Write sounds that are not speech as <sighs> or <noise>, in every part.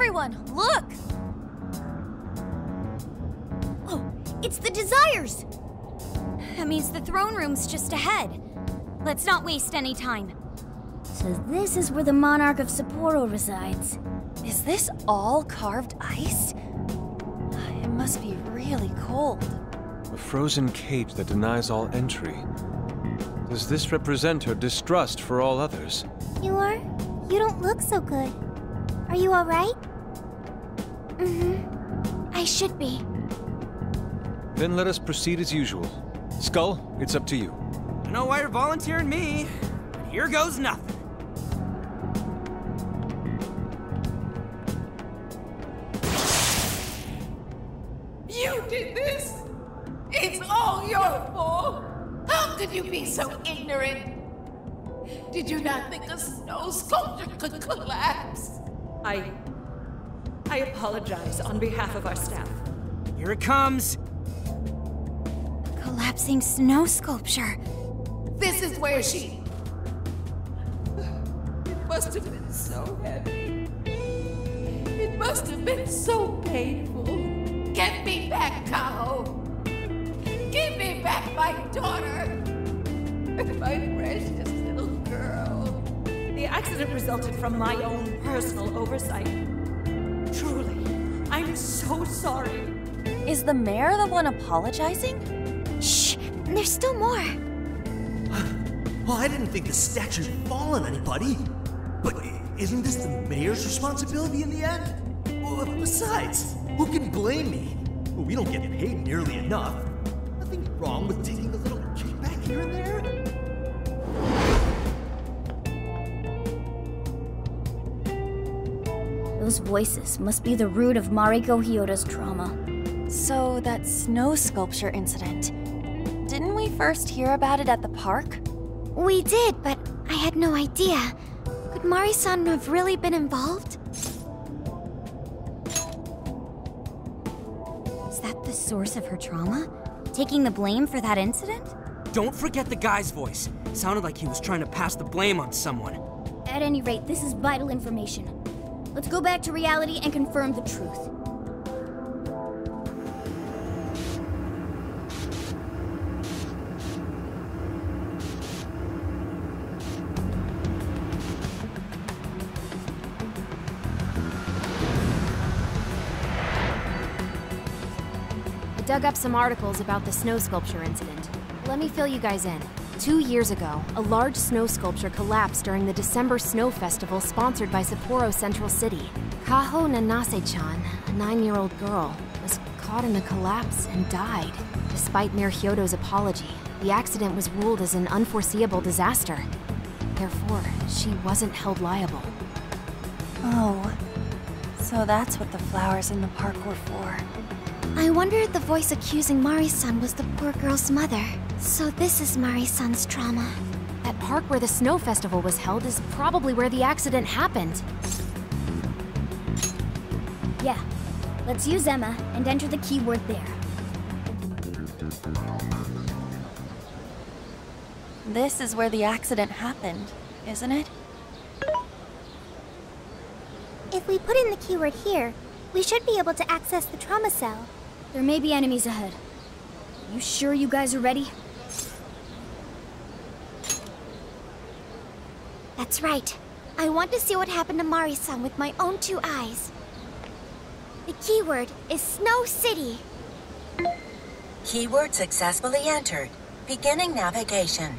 Everyone, look! Oh, it's the Desires! That means the throne room's just ahead. Let's not waste any time. So this is where the Monarch of Sapporo resides. Is this all carved ice? It must be really cold. A frozen cage that denies all entry. Does this represent her distrust for all others? You are? You don't look so good. Are you alright? Mm-hmm. I should be. Then let us proceed as usual. Skull, it's up to you. I don't know why you're volunteering me, but here goes nothing. You did this! It's all your fault! How could you be so ignorant? Did you not think a snow sculpture could collapse? I. I apologize on behalf of our staff. Here it comes. Collapsing snow sculpture. This is where she. It must have been so heavy. It must have been so painful. Get me back, Kaho! Give me back my daughter! My precious little girl. The accident resulted from my own personal oversight. Truly, I'm so sorry. Is the mayor the one apologizing? Shh! There's still more. <sighs> Well, I didn't think the statue would fall on anybody. But isn't this the mayor's responsibility in the end? Besides, who can blame me? We don't get paid nearly enough. Nothing wrong with taking a little kickback here and there. Those voices must be the root of Mariko Hyodo's trauma. So, that snow sculpture incident. Didn't we first hear about it at the park? We did, but I had no idea. Could Mari-san have really been involved? Is that the source of her trauma? Taking the blame for that incident? Don't forget the guy's voice. Sounded like he was trying to pass the blame on someone. At any rate, this is vital information. Let's go back to reality and confirm the truth. I dug up some articles about the snow sculpture incident. Let me fill you guys in. Two years ago, a large snow sculpture collapsed during the December Snow Festival sponsored by Sapporo Central City. Kaho Nanase-chan, a nine-year-old girl, was caught in the collapse and died. Despite Mayor Hyodo's apology, the accident was ruled as an unforeseeable disaster. Therefore, she wasn't held liable. Oh. So that's what the flowers in the park were for. I wonder if the voice accusing Mari-san was the poor girl's mother. So this is Mari-san's trauma. That park where the snow festival was held is probably where the accident happened. Yeah. Let's use Emma and enter the keyword there. This is where the accident happened, isn't it? If we put in the keyword here, we should be able to access the trauma cell. There may be enemies ahead. You sure you guys are ready? That's right. I want to see what happened to Mari-san with my own two eyes. The keyword is Snow City. Keyword successfully entered. Beginning navigation.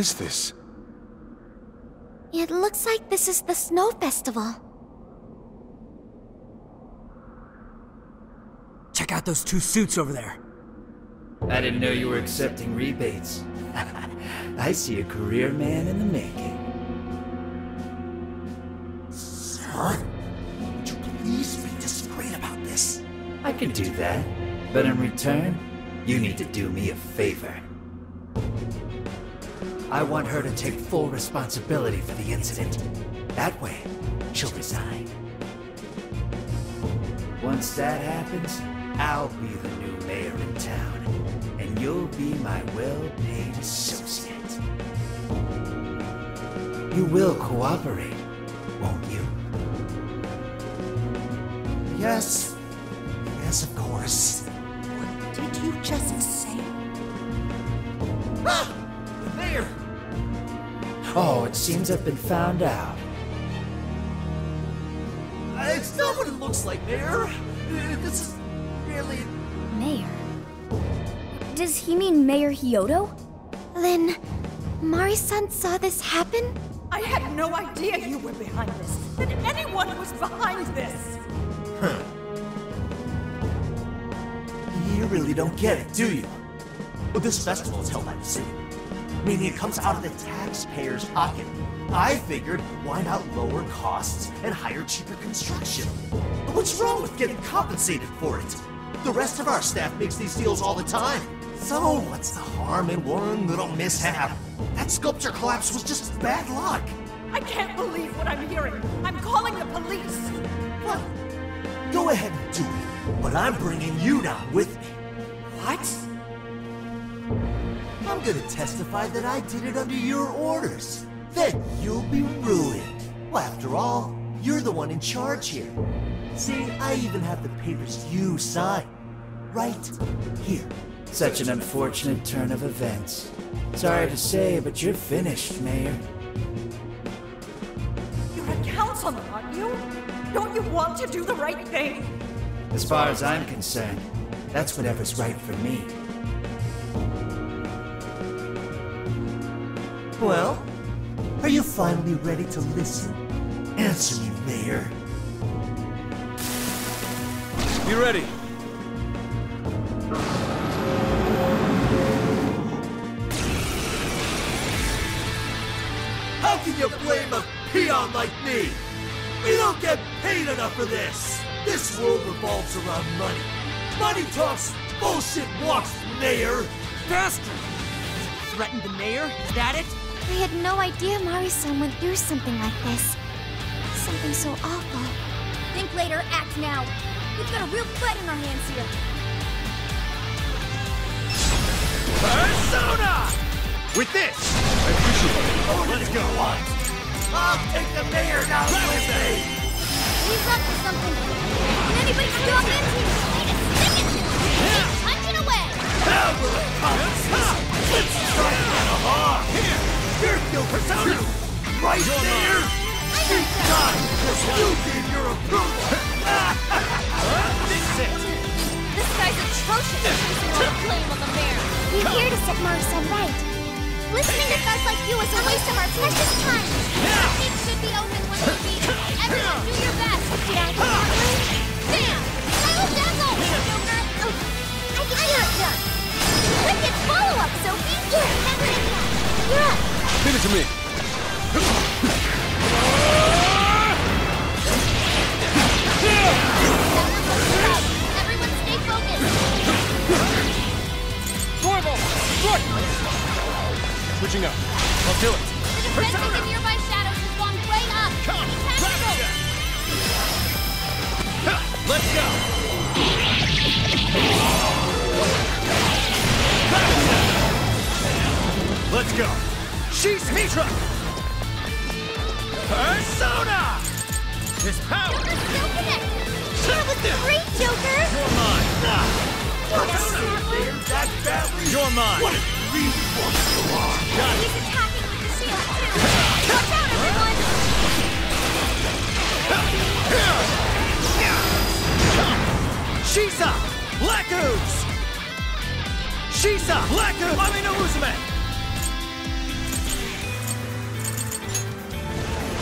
Is this? It looks like this is the Snow Festival. Check out those two suits over there. I didn't know you were accepting rebates. <laughs> I see a career man in the making. Sir, would you please be discreet about this? I can do that, but in return, you need to do me a favor. I want her to take full responsibility for the incident. That way, she'll resign. Once that happens, I'll be the new mayor in town, and you'll be my well-paid associate. You will cooperate, won't you? Yes. Yes, of course. What did you just say? Ah! The mayor! Oh, it seems I've been found out. Uh, It's not what it looks like, Mayor. Uh, This is really. Mayor? Does he mean Mayor Hyodo? Then, Mari-san saw this happen? I had no idea you were behind this. That anyone was behind this. Huh. You really don't get it, do you? Well, this festival is held by the city, meaning it comes out of the taxpayer's pocket. I figured, why not lower costs and hire cheaper construction? But what's wrong with getting compensated for it? The rest of our staff makes these deals all the time. So, what's the harm in one little mishap? That sculpture collapse was just bad luck. I can't believe what I'm hearing. I'm calling the police. What? Go ahead and do it, but I'm bringing you down with me. What? I'm gonna testify that I did it under your orders. Then you'll be ruined. Well, after all, you're the one in charge here. See, I even have the papers you signed. Right here. Such an unfortunate turn of events. Sorry to say, but you're finished, Mayor. You're a councilman, aren't you? Don't you want to do the right thing? As far as I'm concerned, that's whatever's right for me. Well, are you finally ready to listen? Answer me, Mayor. Be ready. How can you blame a peon like me? We don't get paid enough for this. This world revolves around money. Money talks, bullshit walks, Mayor. Bastard! Threatened the mayor? Is that it? I had no idea Mari-san went through something like this. Something so awful. Think later, act now. We've got a real fight in our hands here. Persona! With this! I appreciate it. Oh, let's go. I'll take the mayor down with me! He's up to something. Can anybody stop it? Stick it to him. Keep punching away. Now will it comes! Let's strike at a hard! Here! You're still Persona! Right there! Keep time! Because you gave your approval! this is it! This guy's atrocious at placing <laughs> all the blame on the mayor. We're here to set Mari-san right. Listening to thugs like you is a waste of our precious time. Our gates should be open when we meet. Everyone do your it to me. Everyone stay focused. Normal! Look! Switching up. I'll do it. The defenses in nearby shadows will walk right up. Be tactical. Let's go! Let's go! She's Mitra! Persona! His power! Still connected. That was great, Joker. You're mine! That badly? You're mine! What a dream you are! Got it! He's attacking with the shield, too. Watch out, everyone. Shisa! Black Ooze! Shisa! Black Ooze! Uzume!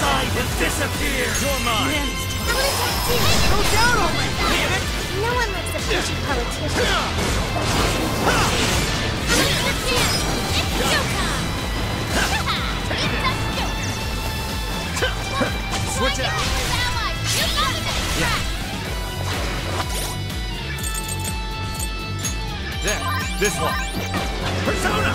have just resigned and disappeared! You're mine! I want to talk to. Go down on me, damn it! No one likes a pushy politician. Switch out! There, this one. Persona,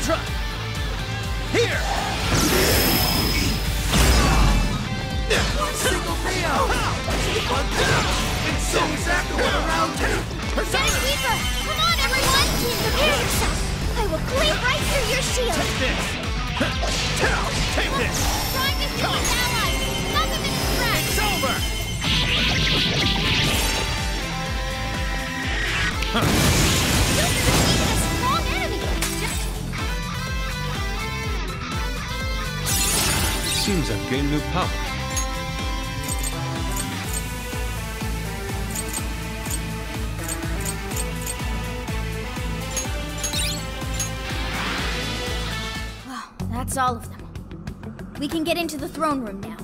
Mitra! Here! Single Rio! One! And so what around two! Sonic Reaper! Come on, everyone! Prepare yourself! I will cleave right through your shield! Take this! Take this! Trying to kill his ally! Stop him in his tracks! It's over! Joker Seems I've gained new power. That's all of them. We can get into the throne room now.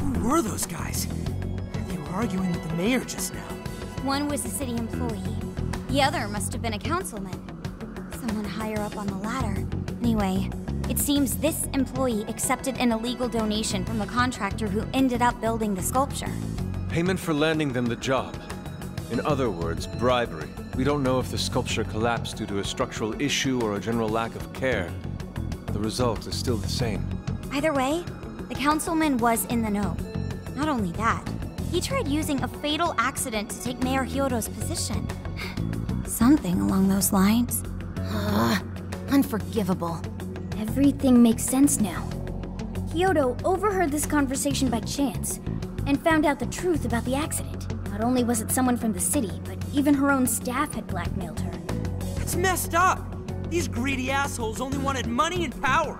Who were those guys? They were arguing with the mayor just now. One was a city employee. The other must have been a councilman. Someone higher up on the ladder. Anyway, it seems this employee accepted an illegal donation from the contractor who ended up building the sculpture. Payment for landing them the job. In other words, bribery. We don't know if the sculpture collapsed due to a structural issue or a general lack of care. The result is still the same. Either way, the councilman was in the know. Not only that, he tried using a fatal accident to take Mayor Hyodo's position. <sighs> Something along those lines. Ugh, <sighs> unforgivable. Everything makes sense now. Hyodo overheard this conversation by chance and found out the truth about the accident. Not only was it someone from the city, but even her own staff had blackmailed her. It's messed up! These greedy assholes only wanted money and power!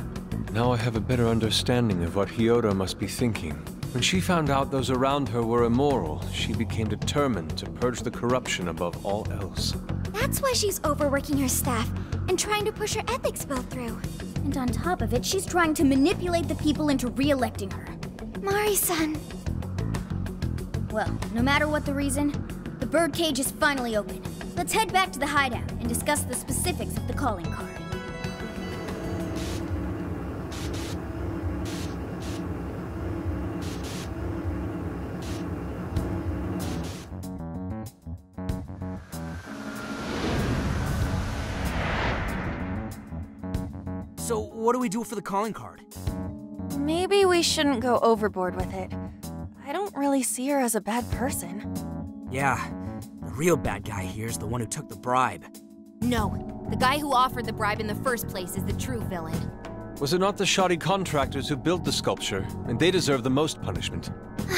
Now I have a better understanding of what Hyodo must be thinking. When she found out those around her were immoral, she became determined to purge the corruption above all else. That's why she's overworking her staff and trying to push her ethics bill through. And on top of it, she's trying to manipulate the people into re-electing her. Mari-san. Well, no matter what the reason, the birdcage is finally open. Let's head back to the hideout and discuss the specifics of the calling card. So, what do we do for the calling card? Maybe we shouldn't go overboard with it. I don't really see her as a bad person. Yeah, the real bad guy here is the one who took the bribe. No, the guy who offered the bribe in the first place is the true villain. Was it not the shoddy contractors who built the sculpture? And they deserve the most punishment. <sighs>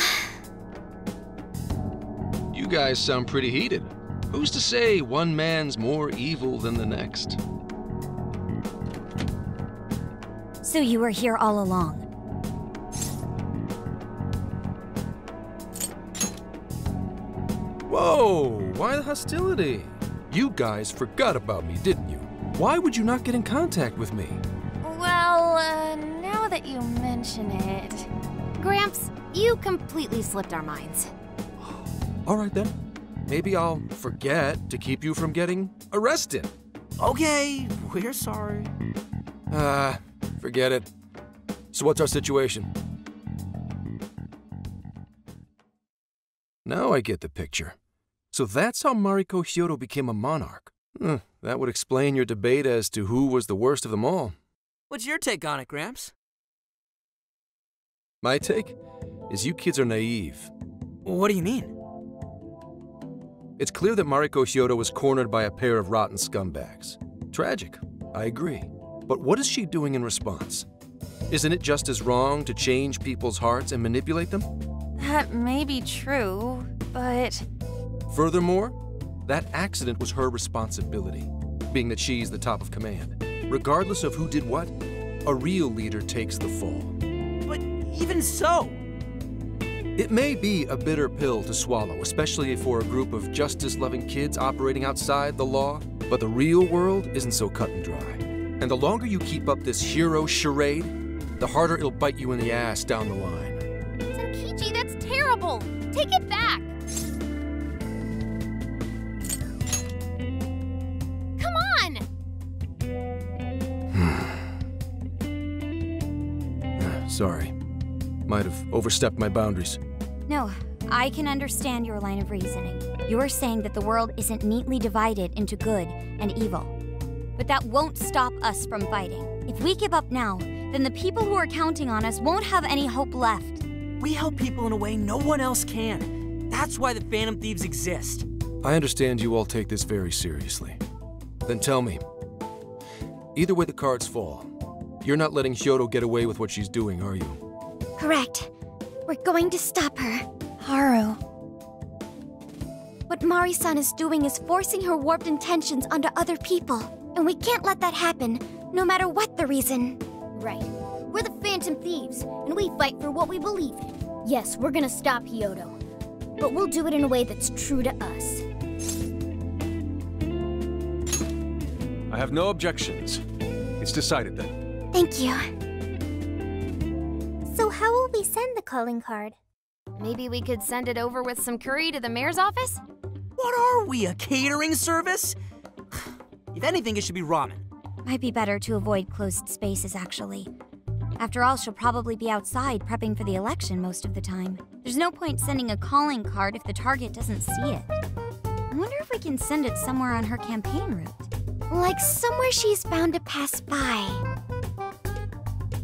You guys sound pretty heated. Who's to say one man's more evil than the next? So you were here all along. Whoa, why the hostility? You guys forgot about me, didn't you? Why would you not get in contact with me? Well, uh, now that you mention it. Gramps, you completely slipped our minds. All right then. Maybe I'll forget to keep you from getting arrested. Okay, we're sorry. Ah, forget it. So what's our situation? Now I get the picture. So that's how Mariko Hyodo became a monarch. Hmm, that would explain your debate as to who was the worst of them all. What's your take on it, Gramps? My take is you kids are naive. What do you mean? It's clear that Mariko Hyodo was cornered by a pair of rotten scumbags. Tragic, I agree. But what is she doing in response? Isn't it just as wrong to change people's hearts and manipulate them? That may be true, but Furthermore, that accident was her responsibility, being that she's the top of command. Regardless of who did what, a real leader takes the fall. But even so, It may be a bitter pill to swallow, especially for a group of justice loving kids operating outside the law, but the real world isn't so cut and dry. And the longer you keep up this hero charade, the harder it'll bite you in the ass down the line. Zenkichi, that's terrible! Take it back! Come on! <sighs> Ah, sorry. Might have overstepped my boundaries. No, I can understand your line of reasoning. You're saying that the world isn't neatly divided into good and evil. But that won't stop us from fighting. If we give up now, then the people who are counting on us won't have any hope left. we help people in a way no one else can. That's why the Phantom Thieves exist. I understand you all take this very seriously. Then tell me. Either way the cards fall, you're not letting Hyodo get away with what she's doing, are you? Correct. We're going to stop her. Haru. What Mari-san is doing is forcing her warped intentions onto other people. And we can't let that happen, no matter what the reason. Right. We're the Phantom Thieves, and we fight for what we believe in. Yes, we're gonna stop Hyodo. But we'll do it in a way that's true to us. I have no objections. It's decided then. Thank you. So how will we send the calling card? Maybe we could send it over with some curry to the mayor's office? What are we, a catering service? If anything, it should be ramen. Might be better to avoid closed spaces, actually. After all, she'll probably be outside prepping for the election most of the time. There's no point sending a calling card if the target doesn't see it. I wonder if we can send it somewhere on her campaign route. Like somewhere she's bound to pass by.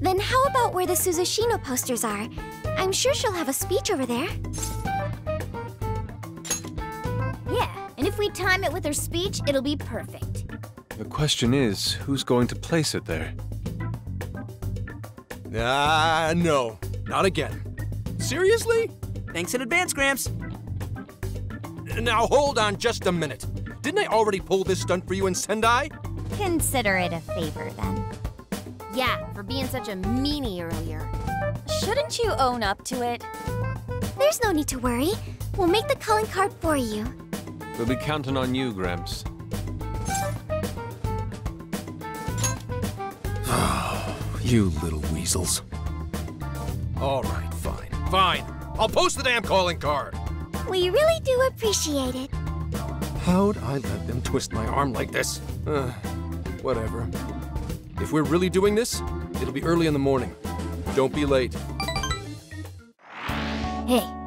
Then how about where the Susukino posters are? I'm sure she'll have a speech over there. Yeah, and if we time it with her speech, it'll be perfect. The question is, who's going to place it there? Ah, no. Not again. Seriously? Thanks in advance, Gramps. Now hold on just a minute. Didn't I already pull this stunt for you in Sendai? Consider it a favor, then. Yeah, for being such a meanie earlier. Shouldn't you own up to it? There's no need to worry. We'll make the calling card for you. We'll be counting on you, Gramps. You little weasels. All right, fine. Fine. I'll post the damn calling card. We really do appreciate it. How'd I let them twist my arm like this? Uh, whatever. If we're really doing this, it'll be early in the morning. Don't be late. Hey.